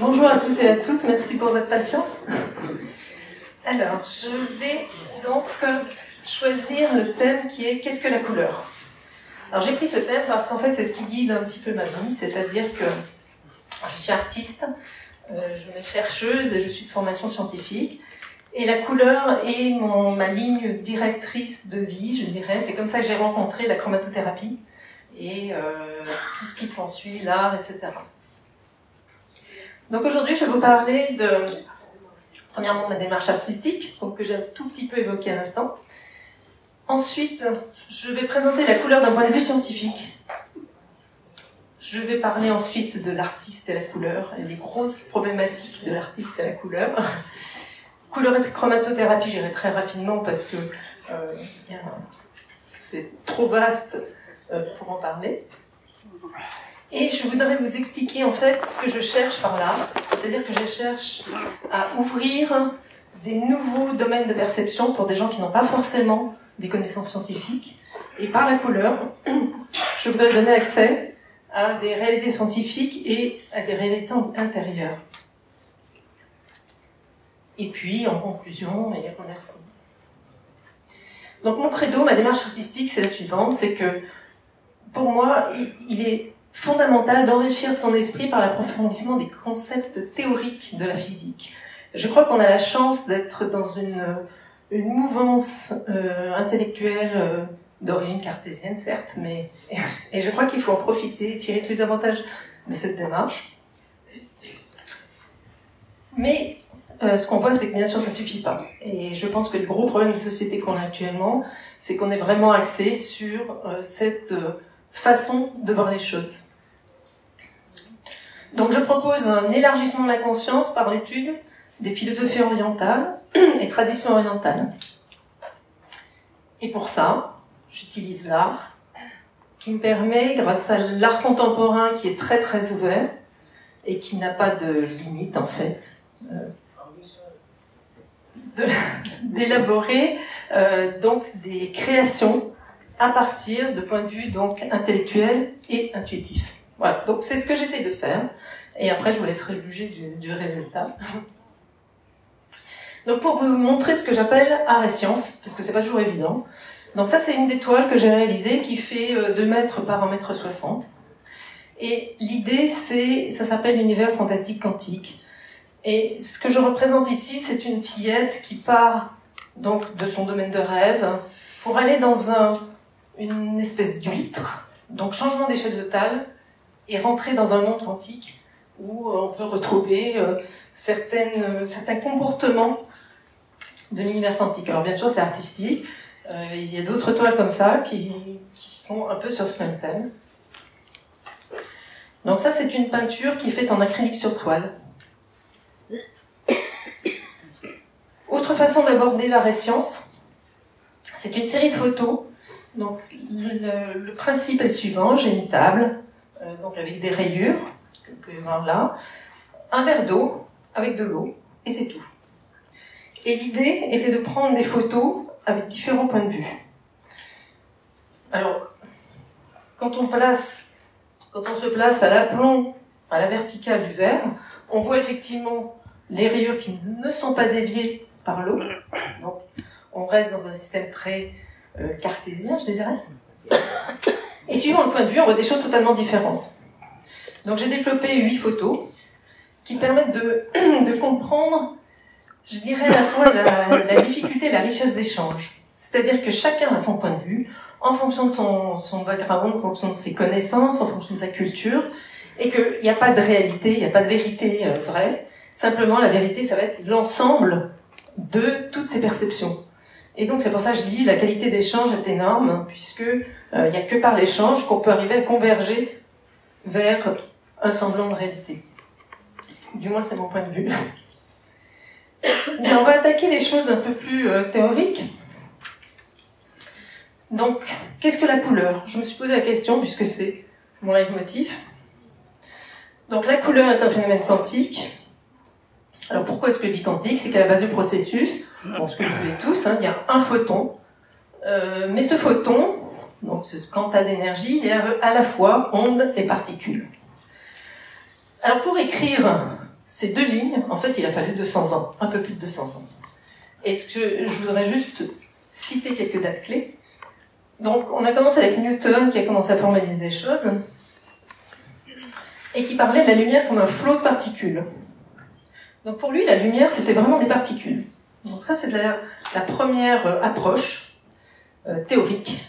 Bonjour à toutes et à toutes, merci pour votre patience. Alors, je vais donc choisir le thème qui est Qu'est-ce que la couleur? Alors j'ai pris ce thème parce qu'en fait c'est ce qui guide un petit peu ma vie, c'est-à-dire que je suis artiste, euh, je suis chercheuse et je suis de formation scientifique. Et la couleur est mon, ma ligne directrice de vie, je dirais. C'est comme ça que j'ai rencontré la chromatothérapie et euh, tout ce qui s'ensuit, l'art, etc. Donc aujourd'hui, je vais vous parler de, premièrement, ma démarche artistique, que j'ai un tout petit peu évoqué à l'instant. Ensuite, je vais présenter la couleur d'un point de vue scientifique. Je vais parler ensuite de l'artiste et la couleur, et les grosses problématiques de l'artiste et la couleur. Couleur et chromatothérapie, j'irai très rapidement parce que euh, c'est trop vaste euh, pour en parler. Et je voudrais vous expliquer en fait ce que je cherche par là, c'est-à-dire que je cherche à ouvrir des nouveaux domaines de perception pour des gens qui n'ont pas forcément des connaissances scientifiques. Et par la couleur, je voudrais donner accès à des réalités scientifiques et à des réalités intérieures. Et puis, en conclusion, et remercie. Donc mon credo, ma démarche artistique, c'est la suivante, c'est que pour moi, il est fondamental d'enrichir son esprit par l'approfondissement des concepts théoriques de la physique. Je crois qu'on a la chance d'être dans une, une mouvance euh, intellectuelle euh, d'origine cartésienne, certes, mais et je crois qu'il faut en profiter tirer tous les avantages de cette démarche. Mais euh, ce qu'on voit, c'est que bien sûr, ça suffit pas. Et je pense que le gros problème de société qu'on a actuellement, c'est qu'on est vraiment axé sur cette façon de voir les choses. Donc je propose un élargissement de la conscience par l'étude des philosophies orientales et traditions orientales. Et pour ça, j'utilise l'art qui me permet, grâce à l'art contemporain qui est très très ouvert et qui n'a pas de limite en fait, euh, d'élaborer euh, donc des créations à partir de points de vue donc intellectuels et intuitifs. Voilà, donc c'est ce que j'essaie de faire. Et après, je vous laisserai juger du, résultat. Donc pour vous montrer ce que j'appelle art et science, parce que c'est pas toujours évident. Donc ça, c'est une des toiles que j'ai réalisée qui fait 2 euh, mètres par 1 mètre 60. Et l'idée, c'est, ça s'appelle l'univers fantastique quantique. Et ce que je représente ici, c'est une fillette qui part donc de son domaine de rêve pour aller dans un, une espèce d'huître, donc changement d'échelle de taille, et rentrer dans un monde quantique où euh, on peut retrouver euh, certaines, euh, certains comportements de l'univers quantique. Alors bien sûr, c'est artistique. il y a d'autres toiles comme ça qui, sont un peu sur ce même thème. Donc ça, c'est une peinture qui est faite en acrylique sur toile. Autre façon d'aborder l'art et science, c'est une série de photos. Donc le, principe est le suivant, j'ai une table, euh, donc avec des rayures, que vous pouvez voir là, un verre d'eau avec de l'eau, et c'est tout. Et l'idée était de prendre des photos avec différents points de vue. Alors, quand on place, quand on se place à l'aplomb, à la verticale du verre, on voit effectivement les rayures qui ne sont pas déviées par l'eau. Donc, on reste dans un système très euh, cartésien, je dirais. Et suivant le point de vue, on voit des choses totalement différentes. Donc j'ai développé huit photos qui permettent de, comprendre, je dirais à la fois la, la difficulté et la richesse d'échange. C'est-à-dire que chacun a son point de vue, en fonction de son, son background, en fonction de ses connaissances, en fonction de sa culture, et qu'il n'y a pas de réalité, il n'y a pas de vérité euh, vraie. Simplement, la vérité, ça va être l'ensemble de toutes ces perceptions. Et donc c'est pour ça que je dis la qualité d'échange est énorme, puisque euh, il n'y a que par l'échange qu'on peut arriver à converger vers un semblant de réalité. Du moins c'est mon point de vue. on va attaquer les choses un peu plus euh, théoriques. Donc, qu'est-ce que la couleur? Je me suis posé la question, puisque c'est mon leitmotiv. Donc la couleur est un phénomène quantique. Alors pourquoi est-ce que je dis quantique? C'est qu'à la base du processus, bon, ce que vous savez tous, hein, il y a un photon, euh, mais ce photon, donc ce quanta d'énergie, il est à la fois onde et particule. Alors pour écrire ces deux lignes, en fait, il a fallu 200 ans, un peu plus de 200 ans. Et ce que je voudrais juste citer quelques dates clés? Donc, on a commencé avec Newton qui a commencé à formaliser des choses et qui parlait de la lumière comme un flot de particules. Donc, pour lui, la lumière, c'était vraiment des particules. Donc, ça, c'est la, première euh, approche euh, théorique.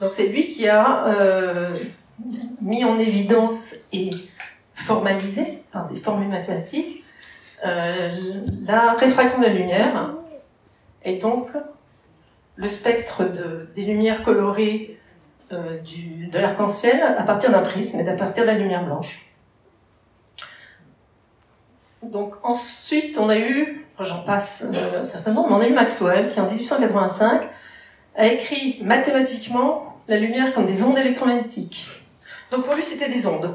Donc, c'est lui qui a euh, mis en évidence et formalisé par des formules mathématiques la réfraction de la lumière et donc le spectre de, des lumières colorées de l'arc-en-ciel à partir d'un prisme et à partir de la lumière blanche. Donc ensuite, on a eu, j'en passe euh, un certain nombre, mais on a eu Maxwell qui en 1885 a écrit mathématiquement la lumière comme des ondes électromagnétiques. Donc pour lui, c'était des ondes.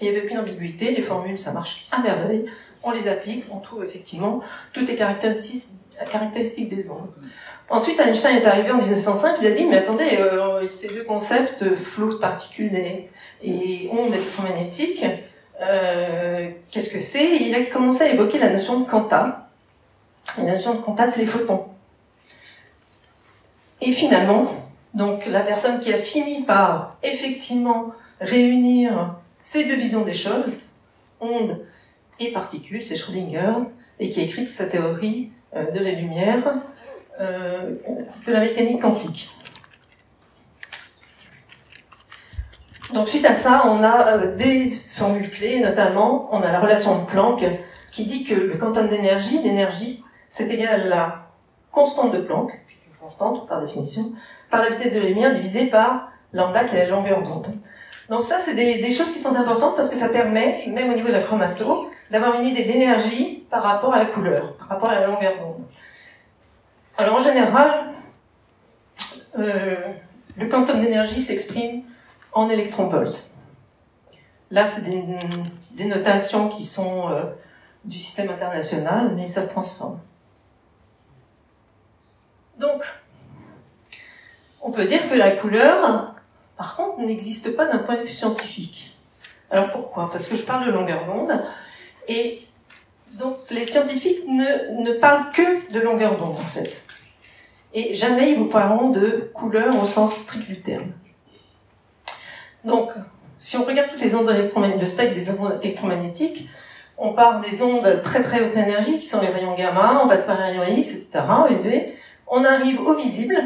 Il n'y avait aucune ambiguïté, les formules, ça marche à merveille. On les applique, on trouve effectivement toutes les caractéristiques des ondes. Ensuite, Einstein est arrivé en 1905, il a dit, mais attendez, euh, ces deux concepts, flot de particules et ondes électromagnétiques, euh, qu'est-ce que c'est? Il a commencé à évoquer la notion de quanta. la notion de quanta, c'est les photons. Et finalement, donc la personne qui a fini par effectivement réunir ces deux visions des choses, ondes et particules, c'est Schrödinger, et qui a écrit toute sa théorie euh, de la lumière, euh, de la mécanique quantique. Donc suite à ça, on a euh, des formules clés, notamment on a la relation de Planck qui dit que le quantum d'énergie, l'énergie, c'est égal à la constante de Planck, une constante par définition, par la vitesse de la lumière divisée par lambda qui est la longueur d'onde. Donc ça, c'est des, choses qui sont importantes parce que ça permet, même au niveau de la chromato, d'avoir une idée d'énergie par rapport à la couleur, par rapport à la longueur d'onde. Alors en général, euh, le quantum d'énergie s'exprime en. Là, c'est des, des, notations qui sont euh, du système international, mais ça se transforme. Donc, on peut dire que la couleur par contre, n'existe pas d'un point de vue scientifique. Alors pourquoi? Parce que je parle de longueur d'onde, et donc les scientifiques ne, ne parlent que de longueur d'onde en fait. Et jamais ils vous parleront de couleur au sens strict du terme. Donc, si on regarde toutes les ondes électromagnétiques, le spectre des ondes électromagnétiques, on part des ondes très très haute énergie qui sont les rayons gamma, on passe par les rayons X, etc., UV, on arrive au visible,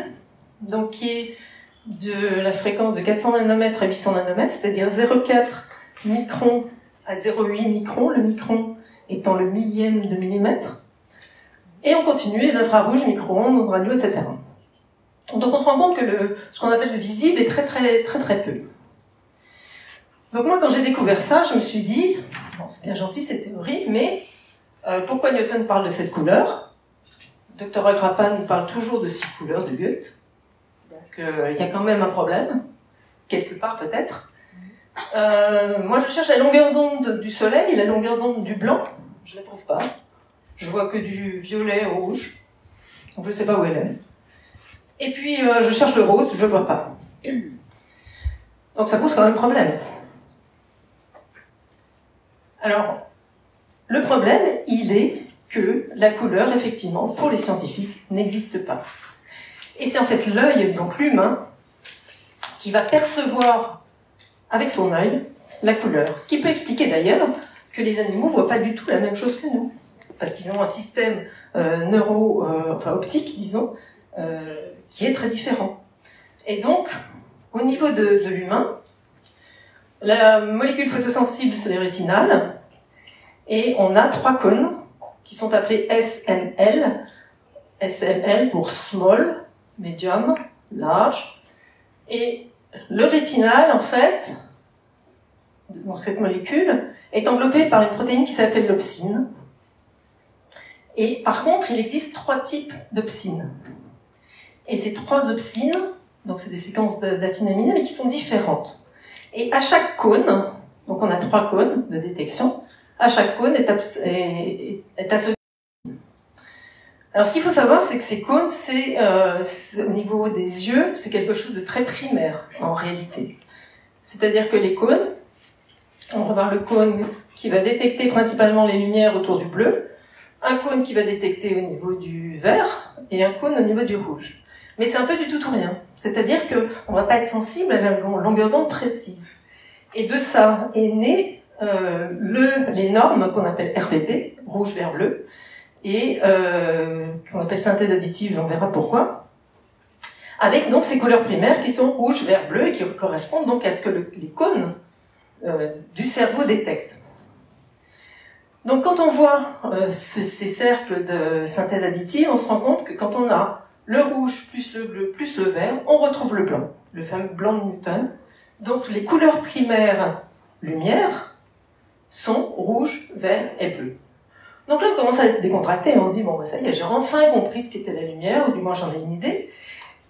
donc qui est de la fréquence de 400 nanomètres à 800 nanomètres, c'est-à-dire 0,4 micron à 0,8 micron, le micron étant le millième de millimètre. Et on continue les infrarouges, micro-ondes, ondes radio, etc. Donc on se rend compte que ce qu'on appelle le visible est très très très très peu. Donc moi quand j'ai découvert ça, je me suis dit, c'est bien gentil cette théorie, mais euh, pourquoi Newton parle de cette couleur? Dr Agrappa nous parle toujours de six couleurs de Goethe qu'il y a quand même un problème, quelque part peut-être. Euh, moi, je cherche la longueur d'onde du soleil la longueur d'onde du blanc. Je la trouve pas. Je vois que du violet rouge. Donc, je sais pas où elle est. Et puis, euh, je cherche le rose, je vois pas. Donc, ça pose quand même problème. Alors, le problème, il est que la couleur, effectivement, pour les scientifiques, n'existe pas. Et c'est en fait l'œil, donc l'humain, qui va percevoir avec son œil la couleur. Ce qui peut expliquer d'ailleurs que les animaux voient pas du tout la même chose que nous. Parce qu'ils ont un système euh, neuro, euh, disons, euh, qui est très différent. Et donc, au niveau de l'humain, la molécule photosensible, c'est les rétinales, et on a trois cônes qui sont appelés SML, SML pour small, médium, large. Et le rétinal, en fait, dans cette molécule, est enveloppé par une protéine qui s'appelle l'opsine. Et par contre, il existe trois types d'opsines. Et ces trois opsines, donc c'est des séquences d'acides aminés, mais qui sont différentes. Et à chaque cône, donc on a trois cônes de détection, à chaque cône est, associé alors, ce qu'il faut savoir, c'est que ces cônes, c'est euh, au niveau des yeux, c'est quelque chose de très primaire en réalité. C'est-à-dire que les cônes On va avoir le cône qui va détecter principalement les lumières autour du bleu, un cône qui va détecter au niveau du vert et un cône au niveau du rouge. Mais c'est un peu du tout ou rien. C'est-à-dire que on va pas être sensible à la longueur d'onde précise. Et de ça est né euh, le, les normes qu'on appelle RVP, rouge, vert, bleu, et euh, qu'on appelle synthèse additive, on verra pourquoi, avec donc ces couleurs primaires qui sont rouge, vert, bleu, et qui correspondent donc à ce que les cônes euh, du cerveau détectent. Donc quand on voit ces cercles de synthèse additive, on se rend compte que quand on a le rouge plus le bleu plus le vert, on retrouve le blanc, le fameux blanc de Newton. Donc les couleurs primaires lumière sont rouge, vert et bleu. Donc là, on commence à être décontracté, on se dit, bon, bah, ça y est, j'ai enfin compris ce qu'était la lumière, ou du moins j'en ai une idée.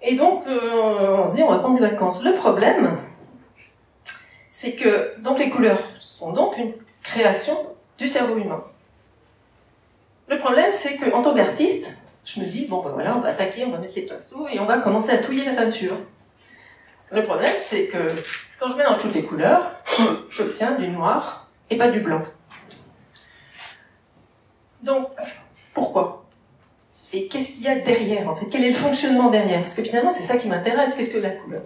Et donc, euh, on se dit, on va prendre des vacances. Le problème, c'est que donc les couleurs sont donc une création du cerveau humain. Le problème, c'est que en tant qu'artiste, je me dis, bon, ben voilà, on va attaquer, on va mettre les pinceaux et on va commencer à touiller la peinture. Le problème, c'est que quand je mélange toutes les couleurs, j'obtiens du noir et pas du blanc. Donc, pourquoi? Et qu'est-ce qu'il y a derrière, en fait? Quel est le fonctionnement derrière? Parce que finalement, c'est ça qui m'intéresse. Qu'est-ce que la couleur?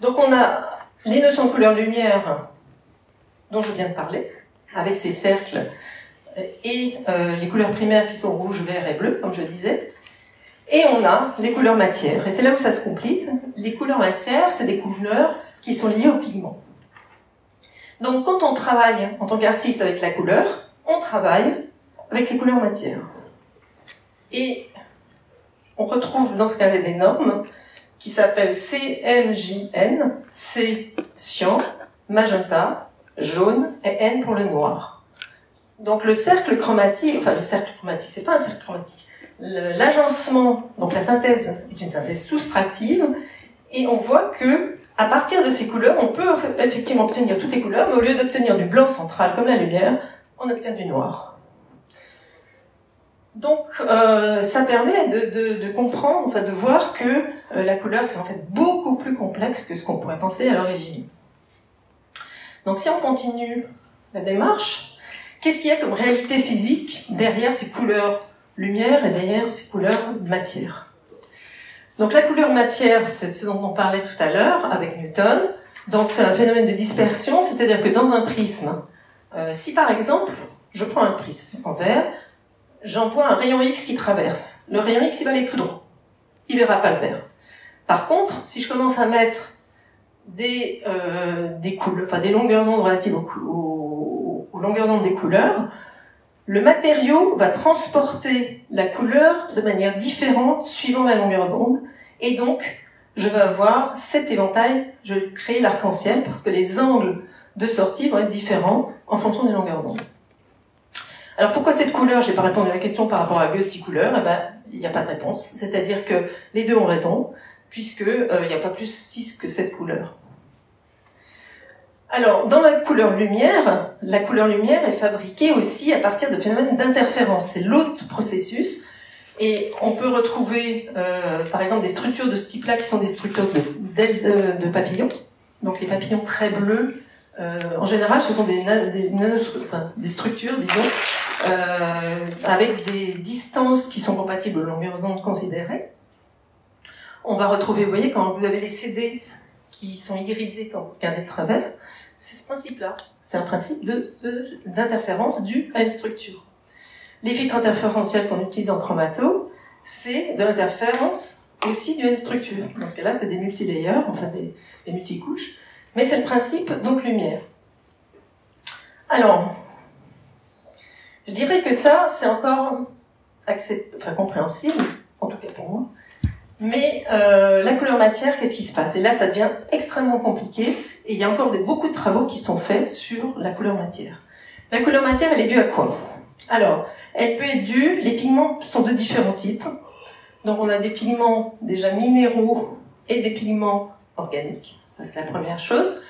Donc, on a les notions de couleur-lumière dont je viens de parler, avec ces cercles et euh, les couleurs primaires qui sont rouge, vert et bleu, comme je disais. Et on a les couleurs matières. Et c'est là où ça se complète. Les couleurs matières, c'est des couleurs qui sont liées au pigment. Donc quand on travaille en tant qu'artiste avec la couleur, on travaille avec les couleurs matières. Et on retrouve dans ce cas-là des normes qui s'appellent CMJN, C cyan, magenta, jaune et N pour le noir. Donc le cercle chromatique, enfin le cercle chromatique, c'est pas un cercle chromatique. L'agencement, donc la synthèse est une synthèse soustractive, et on voit que à partir de ces couleurs, on peut effectivement obtenir toutes les couleurs, mais au lieu d'obtenir du blanc central comme la lumière, on obtient du noir. Donc, euh, ça permet de, de, de, comprendre, enfin, de voir que euh, la couleur, c'est en fait beaucoup plus complexe que ce qu'on pourrait penser à l'origine. Donc, si on continue la démarche, qu'est-ce qu'il y a comme réalité physique derrière ces couleurs lumière et derrière ces couleurs matière? Donc, la couleur matière, c'est ce dont on parlait tout à l'heure avec Newton. Donc, c'est un phénomène de dispersion, c'est-à-dire que dans un prisme, euh, si par exemple, je prends un prisme en verre, j'envoie un rayon X qui traverse. Le rayon X, il va aller tout droit. Il verra pas le vert. Par contre, si je commence à mettre des, euh, des couleurs, enfin des longueurs d'onde relatives aux, aux longueurs d'onde des couleurs, le matériau va transporter la couleur de manière différente suivant la longueur d'onde, et donc je vais avoir cet éventail, je vais créer l'arc-en-ciel parce que les angles de sortie vont être différents en fonction des longueurs d'onde. Alors pourquoi cette couleur? J'ai pas répondu à la question par rapport à Goethe couleurs. Eh ben, il n'y a pas de réponse. C'est-à-dire que les deux ont raison, puisque euh, il n'y a pas plus six que cette couleur. Alors, dans la couleur lumière, la couleur lumière est fabriquée aussi à partir de phénomènes d'interférence. C'est l'autre processus. Et on peut retrouver, euh, par exemple, des structures de ce type-là qui sont des structures de, de papillons. Donc les papillons très bleus, euh, en général, ce sont des structures, disons, euh, avec des distances qui sont compatibles aux longueurs d'onde considérées. On va retrouver, vous voyez, quand vous avez les CD qui sont irisés quand vous regardez de travers, c'est ce principe-là. C'est un principe d'interférence dû à une structure. Les filtres interférentiels qu'on utilise en chromato, c'est de l'interférence aussi due à une structure. Dans ce cas-là, c'est des multilayers, enfin des, des multicouches. Mais c'est le principe, donc lumière. Alors, je dirais que ça, c'est encore enfin, compréhensible, en tout cas pour moi. Mais euh, la couleur matière, qu'est-ce qui se passe? Et là, ça devient extrêmement compliqué. Et il y a encore des, beaucoup de travaux qui sont faits sur la couleur matière. La couleur matière, elle est due à quoi? Alors, elle peut être due, les pigments sont de différents types. Donc on a des pigments déjà minéraux et des pigments organiques. Ça, c'est la première chose.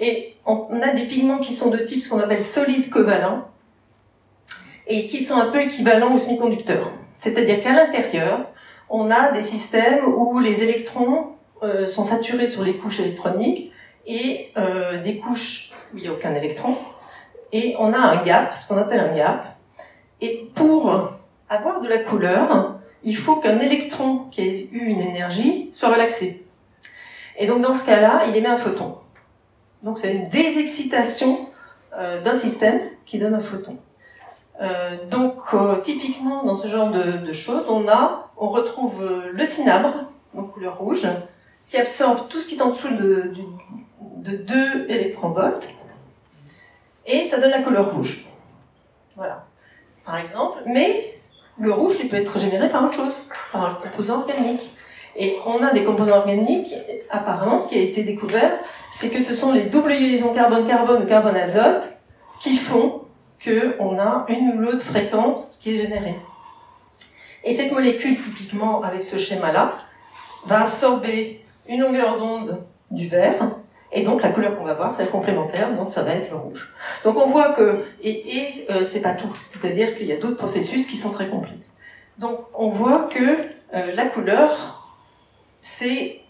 Et on a des pigments qui sont de type ce qu'on appelle solide covalent et qui sont un peu équivalents aux semi-conducteurs. C'est-à-dire qu'à l'intérieur, on a des systèmes où les électrons euh, sont saturés sur les couches électroniques et euh, des couches où il n'y a aucun électron, et on a un gap, ce qu'on appelle un gap. Et pour avoir de la couleur, il faut qu'un électron qui ait eu une énergie soit relaxé. Et donc dans ce cas-là, il émet un photon. Donc c'est une désexcitation euh, d'un système qui donne un photon. Euh, donc euh, typiquement dans ce genre de, choses, on a, on retrouve euh, le cinabre, donc couleur rouge, qui absorbe tout ce qui est en dessous de, de, de 2 électronvolts, et ça donne la couleur rouge. Voilà, par exemple. Mais le rouge, il peut être généré par autre chose, par un composant organique. Et on a des composants organiques, apparemment, ce qui a été découvert, c'est que ce sont les doubles liaisons carbone-carbone ou carbone-azote qui font qu'on a une ou l'autre fréquence qui est générée. Et cette molécule, typiquement, avec ce schéma-là, va absorber une longueur d'onde du vert, et donc la couleur qu'on va voir, c'est complémentaire, donc ça va être le rouge. Donc on voit que, et, et euh, c'est pas tout, c'est-à-dire qu'il y a d'autres processus qui sont très complexes. Donc on voit que euh, la couleur, c'est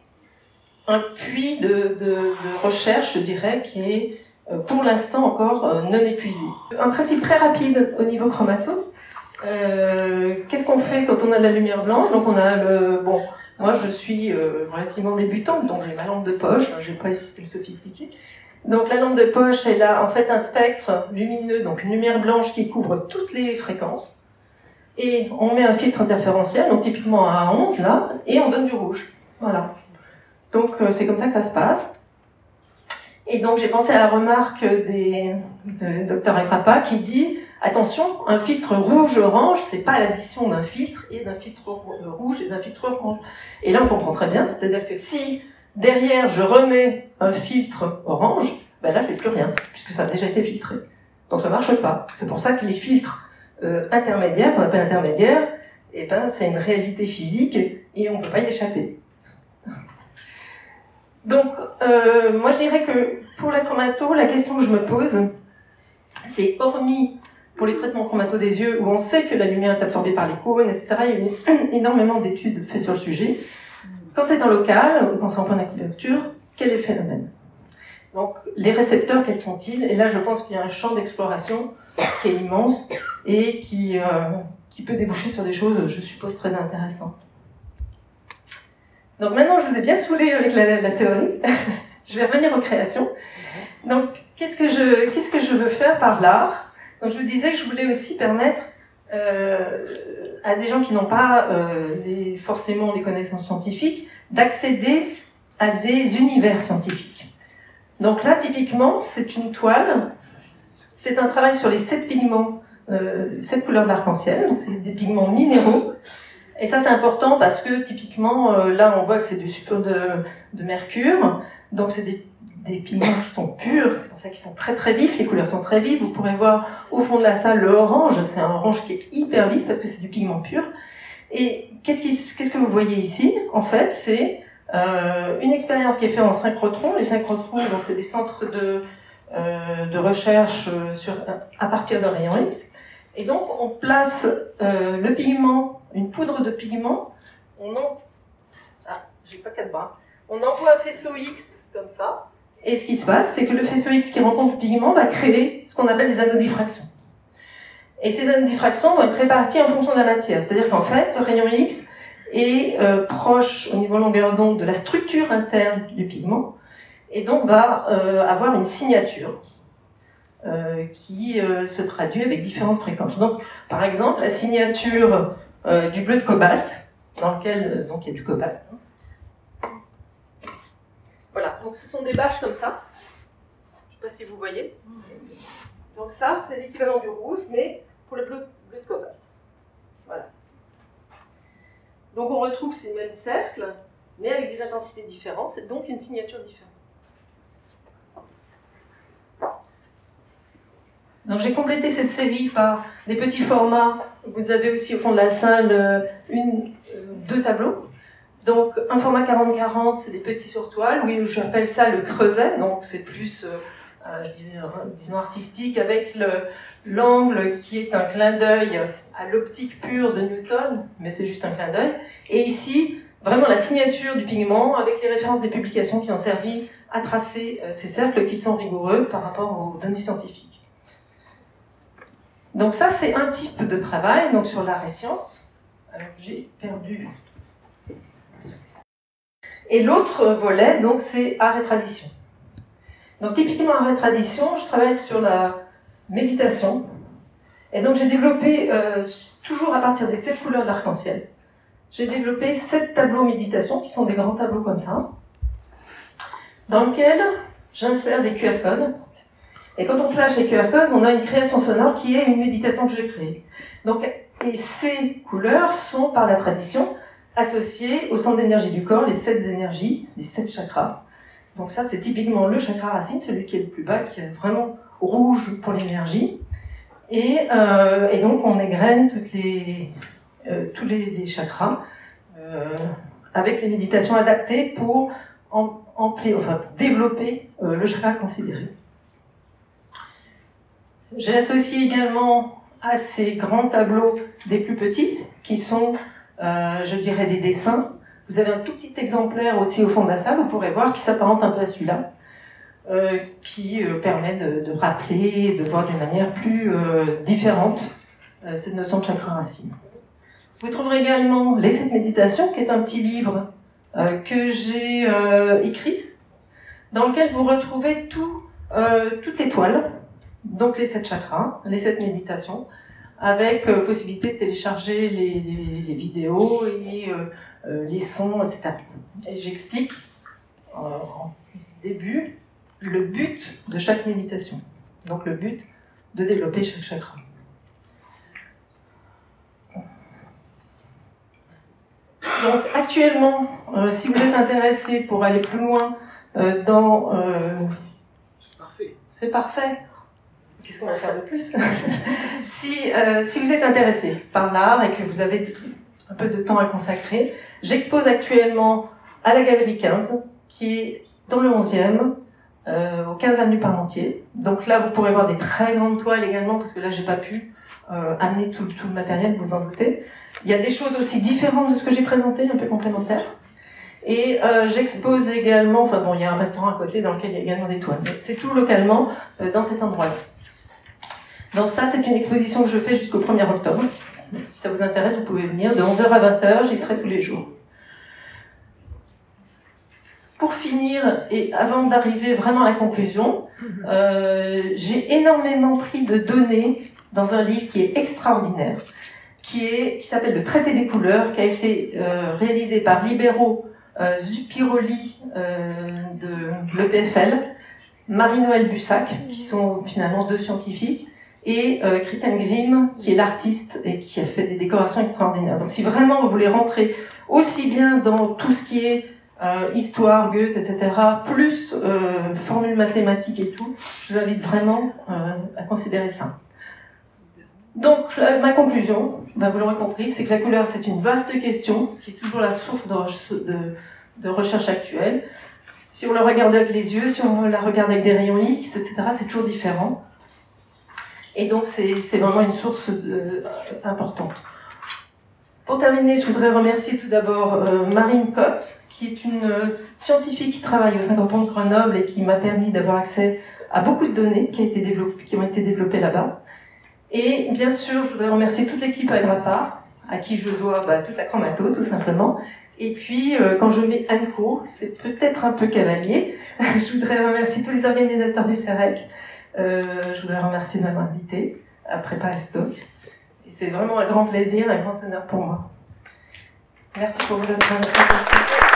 un puits de, recherche, je dirais, qui est pour l'instant encore euh, non épuisé. Un principe très rapide au niveau chromato. Euh, Qu'est-ce qu'on fait quand on a de la lumière blanche? Donc on a le bon moi, je suis euh, relativement débutante, donc j'ai ma lampe de poche, j'ai pas un système sophistiqué. Donc la lampe de poche, elle a en fait un spectre lumineux, donc une lumière blanche qui couvre toutes les fréquences. Et on met un filtre interférentiel, donc typiquement à 11 là, et on donne du rouge. Voilà. Donc euh, c'est comme ça que ça se passe. Et donc j'ai pensé à la remarque des, de Dr. Ekrapa qui dit Attention, un filtre rouge-orange, c'est pas l'addition d'un filtre et d'un filtre rouge et d'un filtre orange. Et là, on comprend très bien, c'est-à-dire que si derrière je remets un filtre orange, ben là, je n'ai plus rien, puisque ça a déjà été filtré. Donc ça marche pas. C'est pour ça que les filtres euh, intermédiaires, qu'on appelle intermédiaires, eh ben, c'est une réalité physique et on peut pas y échapper. Donc, euh, moi je dirais que pour la chromato, la question que je me pose, c'est hormis pour les traitements chromato des yeux, où on sait que la lumière est absorbée par les cônes, etc. Il y a eu énormément d'études faites sur le sujet. Quand c'est en local, ou quand c'est en point d'acupuncture, quel est le phénomène? Donc, les récepteurs, quels sont-ils? Et là, je pense qu'il y a un champ d'exploration qui est immense et qui, euh, qui peut déboucher sur des choses, je suppose, très intéressantes. Donc maintenant, je vous ai bien saoulé avec la, théorie. je vais revenir aux créations. Donc, qu'est-ce que je, veux faire par l'art donc je vous disais que je voulais aussi permettre euh, à des gens qui n'ont pas euh, forcément les connaissances scientifiques d'accéder à des univers scientifiques. Donc là, typiquement, c'est une toile, c'est un travail sur les sept pigments, euh, sept couleurs d'arc-en-ciel, donc c'est des pigments minéraux. Et ça, c'est important parce que typiquement, euh, là, on voit que c'est du sulfure de, de mercure, donc c'est des des pigments qui sont purs, c'est pour ça qu'ils sont très très vifs, les couleurs sont très vives. Vous pourrez voir au fond de la salle le orange, c'est un orange qui est hyper vif parce que c'est du pigment pur. Et qu'est-ce, que vous voyez ici? En fait, c'est euh, une expérience qui est faite en synchrotron. Les synchrotrons, donc c'est des centres de, euh, de recherche sur, à partir de rayons X. Et donc, on place le pigment, une poudre de pigment, on en... Ah, j'ai pas quatre bras. On envoie un faisceau X comme ça, et ce qui se passe, c'est que le faisceau X qui rencontre le pigment va créer ce qu'on appelle des anneaux diffraction. Et ces anneaux diffraction vont être répartis en fonction de la matière. C'est-à-dire qu'en fait, le rayon X est euh, proche au niveau longueur d'onde de la structure interne du pigment et donc va euh, avoir une signature euh, qui se traduit avec différentes fréquences. Donc, par exemple, la signature euh, du bleu de cobalt, dans lequel donc il y a du cobalt, hein, voilà, donc ce sont des bâches comme ça. Je ne sais pas si vous voyez. Donc ça, c'est l'équivalent du rouge, mais pour le bleu, de cobalt. Voilà. Donc on retrouve ces mêmes cercles, mais avec des intensités différentes, c'est donc une signature différente. Donc j'ai complété cette série par des petits formats. Vous avez aussi au fond de la salle euh, euh, deux tableaux donc, un format 40-40, c'est des petits sur toile. Oui, j'appelle ça le creuset. Donc, c'est plus, euh, disons, artistique, avec l'angle qui est un clin d'œil à l'optique pure de Newton, mais c'est juste un clin d'œil. Et ici, vraiment la signature du pigment avec les références des publications qui ont servi à tracer ces cercles qui sont rigoureux par rapport aux données scientifiques. Donc ça, c'est un type de travail donc sur l'art et sciences. Alors j'ai perdu. Et l'autre volet, donc, c'est art et tradition. Donc typiquement art et tradition, je travaille sur la méditation. Et donc j'ai développé, euh, toujours à partir des sept couleurs de l'arc-en-ciel, j'ai développé sept tableaux méditation qui sont des grands tableaux comme ça, dans lesquels j'insère des QR codes. Et quand on flash les QR codes, on a une création sonore qui est une méditation que j'ai créée. Donc, et ces couleurs sont par la tradition associées au centre d'énergie du corps, les sept énergies, les sept chakras. Donc ça, c'est typiquement le chakra racine, celui qui est le plus bas, qui est vraiment rouge pour l'énergie. Et, euh, donc, on égrène euh, tous les, chakras euh, avec les méditations adaptées pour en, enfin, développer euh, le chakra considéré. J'ai associé également à ces grands tableaux des plus petits, qui sont, euh, je dirais, des dessins. Vous avez un tout petit exemplaire aussi au fond de la salle, vous pourrez voir, qui s'apparente un peu à celui-là, euh, qui euh, permet de, rappeler, de voir d'une manière plus différente cette notion de chakra racine. Vous trouverez également Les Sept Méditations, qui est un petit livre que j'ai écrit, dans lequel vous retrouvez tout, toutes les toiles, donc les sept chakras, les sept méditations, avec possibilité de télécharger les, les, les vidéos et les sons, etc. Et j'explique en début le but de chaque méditation. Donc le but de développer chaque chakra. Donc actuellement, euh, si vous êtes intéressé pour aller plus loin euh, dans... Euh, c'est parfait. C'est parfait. Qu'est-ce qu'on va faire de plus si, euh, si vous êtes intéressé par l'art et que vous avez un peu de temps à consacrer, j'expose actuellement à la Galerie 15, qui est dans le 11e, euh, au 15 avenue Parmentier. Donc là, vous pourrez voir des très grandes toiles également, parce que là, j'ai pas pu euh, amener tout, tout, le matériel, vous en doutez. Il y a des choses aussi différentes de ce que j'ai présenté, un peu complémentaires. Et euh, j'expose également, enfin bon, il y a un restaurant à côté dans lequel il y a également des toiles. C'est tout localement dans cet endroit-là. Donc ça, c'est une exposition que je fais jusqu'au 1er octobre. Si ça vous intéresse, vous pouvez venir de 11h à 20h, j'y serai tous les jours. Pour finir, et avant d'arriver vraiment à la conclusion, euh, j'ai énormément pris de données dans un livre qui est extraordinaire, qui est qui s'appelle Le Traité des couleurs, qui a été euh, réalisé par Libero euh, Zupiroli de l'EPFL, Marie-Noël Bussac, qui sont finalement deux scientifiques, et euh, Christiane Grimm, qui est l'artiste et qui a fait des décorations extraordinaires. Donc si vraiment vous voulez rentrer aussi bien dans tout ce qui est euh, histoire, Goethe, etc., plus euh, formules mathématiques et tout, je vous invite vraiment euh, à considérer ça. Donc, ma conclusion, bah, vous l'aurez compris, c'est que la couleur, c'est une vaste question, qui est toujours la source de, de, recherche actuelle. Si on la regarde avec les yeux, si on la regarde avec des rayons X, etc., c'est toujours différent. Et donc, c'est vraiment une source de, importante. Pour terminer, je voudrais remercier tout d'abord euh, Marine Cotte, qui est une euh, scientifique qui travaille au Saint-Antoine de Grenoble et qui m'a permis d'avoir accès à beaucoup de données qui, ont été développées là-bas. Et bien sûr, je voudrais remercier toute l'équipe Agrapa, à qui je dois bah, toute la chromato, tout simplement. Et puis, euh, quand je mets ANCO, c'est peut-être un peu cavalier. je voudrais remercier tous les organisateurs du CEREC. Euh, je voudrais remercier ma invité à Prépa Stock. C'est vraiment un grand plaisir, un grand honneur pour moi. Merci pour votre attention.